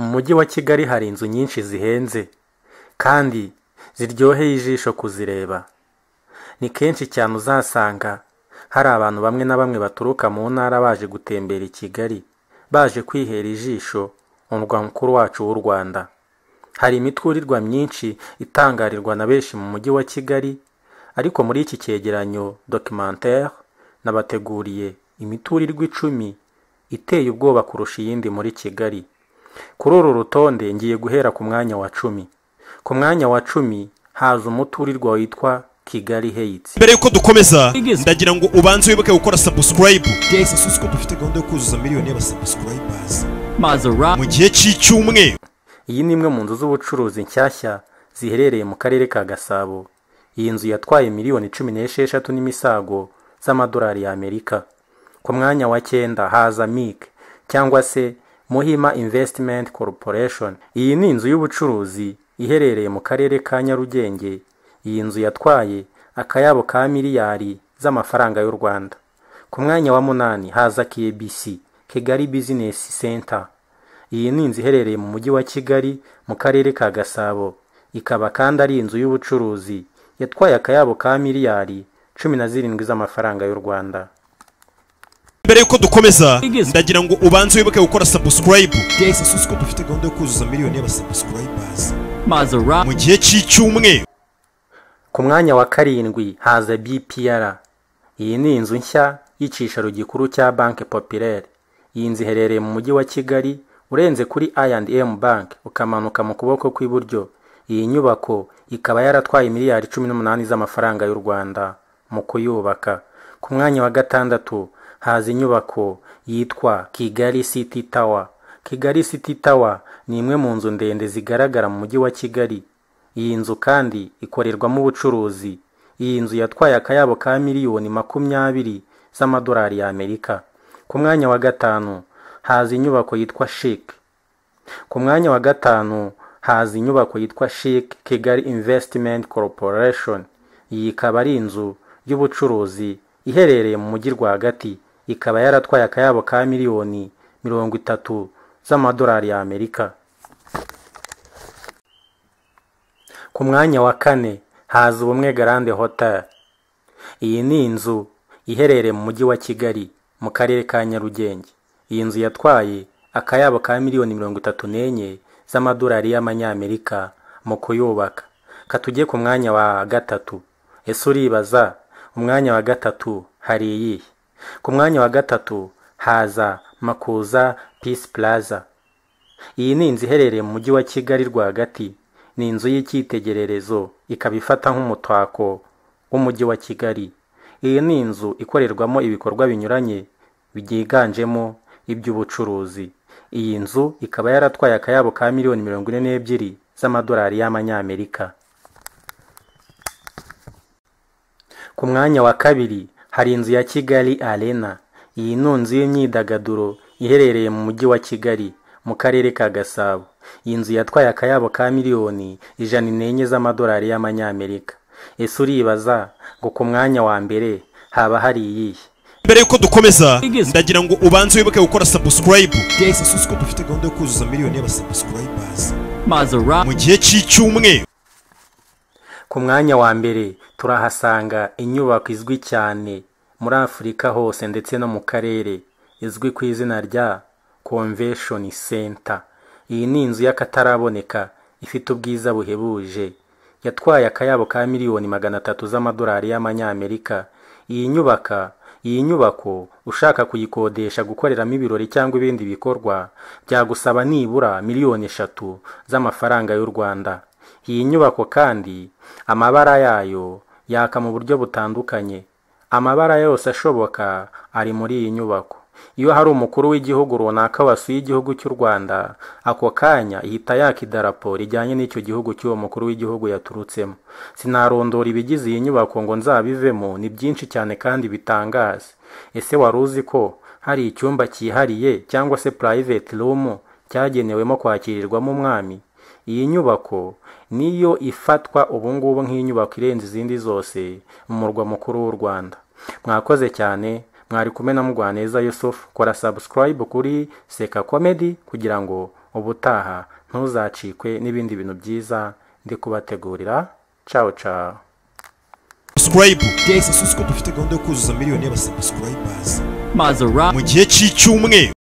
mu mujyi wa kigali hari inzu nyinshi zihenze kandi ziryoheye ijisho kuzireba. Ni kenshi cyane uzasanga hari abantu bamwe na bamwe baturuka mu ntara baje gutembera i kigali baje kwihera ijisho umurwa mukuru wacu w'u rwanda. Hari imiturirwa myinshi itangarirwa na benshi mu mujyi wa kigali ariko muri iki cyegeranyo documentaire nabateguriye imiturirwa icumi iteye ubwoba kurusha iyindi muri kigali. Kuri uru rutonde ngiye guhera ku mwanya wa cumi. Ku mwanya wa cumi haza umuturirwa witwa kigali heights. Mbere yuko dukomeza ndagira ngo ubanze wibuke gukora subscribe. Guys asusi ko dufite gahunda yo kuzuza miliyoni Maserati. mu gihe cy'icyumweru. Iyi ni imwe mu nzu z'ubucuruzi nshyashya ziherereye mu karere ka gasabo. Iyi nzu yatwaye miliyoni cumi n'esheshatu n'imisago z'amadolari y'amerika. Ku mwanya wa cyenda haza mik cyangwa se muhima investment corporation. Iyi ni inzu y'ubucuruzi iherereye mu karere ka nyarugenge. Iyi nzu yatwaye akayabo ka miliyari z'amafaranga y'u rwanda. Ku mwanya wa munani haza kbc kigali business center. Iyi ni inzu iherereye mu mujyi wa kigali mu karere ka gasabo. Ikaba kandi ari inzu y'ubucuruzi yatwaye akayabo ka miliyari cumi na zirindwi z'amafaranga y'u rwanda. Mbere yuko dukomeza ndagira ngo ubanze wibuke gukora subscribe. Guys asusi ko dufite gahunda yo kuzuza miliyoni y'abasubscribers mu gihe cy'icyumweru ku mwanya wa karindwi haza bpr iyi ni inzu nshya y'icicaro gikuru cya banki populaire. Iyi nzu iherereye mu mujyi wa kigali urenze kuri I&M bank. Ukamanuka mu kuboko kw'iburyo. Iyi nyubako ikaba yaratwaye miliyari cumi n'umunani z'amafaranga y'u rwanda mu kuyubaka. Ku mwanya wa gatandatu haza inyubako yitwa kigali city tower. Kigali city tower ni imwe mu nzu ndende zigaragara mu mujyi wa kigali. Iyi nzu kandi ikorerwamo ubucuruzi. Iyi nzu yatwaye akayabo ka miliyoni makumyabiri z'amadolari y'amerika ku mwanya wa gatanu haza inyubako yitwa shik ku mwanya wa gatanu haza inyubako yitwa shik kigali investment corporation. Iyi ikaba ari inzu y'ubucuruzi iherereye mu mujyi rwagati. Ikaba yaratwaye akayabo ka miliyoni mirongo itatu z'amadolari y'amerika ku mwanya wa kane haza ubumwe garande hotel. Iyi ni inzu iherereye mu mujyi wa kigali mu karere ka nyarugenge. Iyi nzu yatwaye akayabo ka miliyoni mirongo itatu n'enye z'amadolari y'amanyamerika mu kuyubaka. Katujye ku mwanya wa gatatu. Ese uribaza umwanya wa gatatu hari iyihe? Ku mwanya wa gatatu haza makuza peace plaza. Iyi ni inzu iherereye mu mujyi wa kigali rwagati. Ni inzu y'icyitegererezo ikaba ifata nk'umutako w'umujyi wa kigali. Iyi ni inzu ikorerwamo ibikorwa binyuranye byiganjemo iby'ubucuruzi. Iyi nzu ikaba yaratwaye akayabo ka miliyoni mirongo ine n'ebyiri z'amadolari y'amanyamerika. Ku mwanya wa kabiri hari inzu ya kigali arena. Iyi ni inzu y'imyidagaduro iherereye mu mujyi wa kigali mu karere ka gasabo. Iyi nzu yatwaye akayabo ka miliyoni ijana n'enye z'amadolari y'amanyamerika. Ese uribaza ngo ku mwanya wa mbere haba hari iyihe? Mbere yuko dukomeza ndagira ngo ubanze wibuke gukora subscribe. Guys asusi ko dufite gahunda yo kuzuza miliyoni y'abasubscribers mu gihe cy'icyumweru. Ku mwanya wa mbere turahasanga inyubako izwi cyane muri afurika hose ndetse no mu karere izwi ku izina rya convention center. Iyi ni inzu y'akataraboneka ifite ubwiza buhebuje. Yatwaye akayabo ka miliyoni magana atatu z'amadolari y'amanyamerika. Iyi nyubaka iyi nyubako ushaka kuyikodesha gukoreramo ibirori cyangwa ibindi bikorwa byagusaba nibura miliyoni eshatu z'amafaranga y'u rwanda. Iyi nyubako kandi amabara yayo yaka mu buryo butandukanye. Amabara yose ashoboka ari muri iyi nyubako. Iyo hari umukuru w'igihugu runaka wasuye igihugu cy'u rwanda ako kanya ihita yaka idarapo rijyanye n'icyo gihugu cy'uwo mukuru w'igihugu yaturutsemo. Sinarondora ibigize iyi nyubako ngo nzabivemo ni byinshi cyane kandi bitangaje ese wari uzi ko hari icyumba cyihariye cyangwa se private room cyagenewemo kwakirirwamo umwami? Iyi nyubako niyo ifatwa ubungubu nk'inyubako irenze izindi zose mu murwa mukuru w'u rwanda. Mwakoze cyane mwari kumwe na mugwaneza yusufu kora subscribe kuri seka comedy kugira ngo ubutaha ntuzacikwe n'ibindi bintu byiza ndi kubategurira cawo cawo subscribe. Guys asusi ko dufite gahunda yo kuzuza miliyoni Maserati. mu gihe cy'icyumweru.